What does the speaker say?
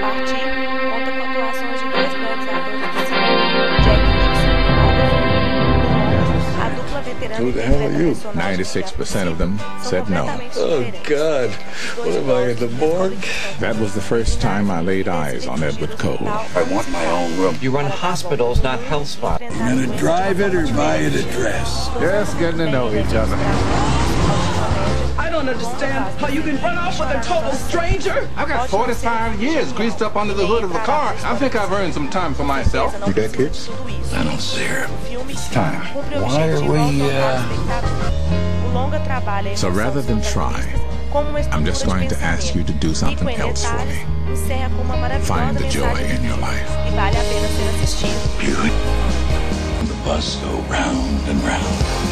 partir conta com atuações de dois grandes atores do cinema, Jack Nicholson e Morgan A dupla veterana Who the hell are you? interpreta 96% of them said no. Oh. God. What dois am I, in the povos morgue? That was the first time I laid eyes on Edward Cole. I want my own room. You run hospitals, not health spots. You gonna drive it or buy it a dress? Just getting to know each other. I don't understand how you can run off with a total stranger. I've got 45 years greased up under the hood of a car. I think I've earned some time for myself. You got kids? I don't see her. It's time. Why are we, uh, So rather than try, I'm just going to ask you to do something else for me. Find the joy in your life. Vale a pena ser assistido. Buick. The bus go round and round.